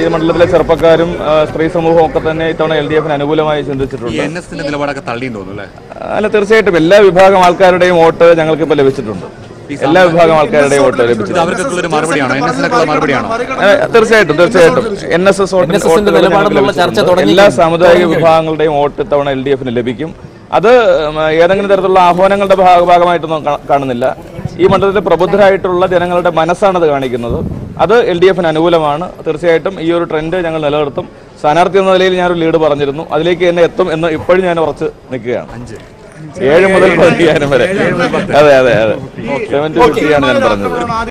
ഈ മണ്ഡലത്തിലെ ചെറുപ്പക്കാരും സ്ത്രീ സമൂഹവും ഒക്കെ തന്നെ ഇത്തവണ എൽ ഡി എഫിന് അനുകൂലമായി ചിന്തിച്ചിട്ടുണ്ട്. നിലപാടൊക്കെ തോന്നുന്നു അല്ലേ? തീർച്ചയായിട്ടും. എല്ലാ വിഭാഗം ആൾക്കാരുടെയും വോട്ട് ഞങ്ങൾക്ക് ഇപ്പോൾ ലഭിച്ചിട്ടുണ്ട് എല്ലാ വിഭാഗം ആൾക്കാരുടെയും വോട്ട് ലഭിച്ചിട്ടുണ്ട്. തീർച്ചയായിട്ടും തീർച്ചയായിട്ടും. എൻ എസ് എസ് എല്ലാ സാമുദായിക വിഭാഗങ്ങളുടെയും വോട്ട് ഇത്തവണ എൽ ഡി എഫിന് ലഭിക്കും. അത് ഏതെങ്കിലും തരത്തിലുള്ള ആഹ്വാനങ്ങളുടെ ഭാഗ- ഭാഗമായിട്ടൊന്നും കാണുന്നില്ല. ഈ മണ്ഡലത്തിൽ പ്രബുദ്ധരായിട്ടുള്ള ജനങ്ങളുടെ മനസ്സാണത് കാണിക്കുന്നത്. അത് എൽ ഡി എഫിന് അനുകൂലമാണ്. തീർച്ചയായിട്ടും ഈ ഒരു ട്രെൻഡ് ഞങ്ങൾ നിലനിർത്തും. സ്ഥാനാർത്ഥി എന്ന നിലയിൽ ഞാനൊരു ലീഡ് പറഞ്ഞിരുന്നു. അതിലേക്ക് തന്നെ എത്തും എന്ന് ഇപ്പോഴും ഞാൻ ഉറച്ച് നിൽക്കുകയാണ്. ഏഴ് മുതൽ പതിനായിരം വരെ. അതെ അതെ അതെ. സെവൻ ടു ഫിഫ്റ്റിയാണ് ഞാൻ പറഞ്ഞത്.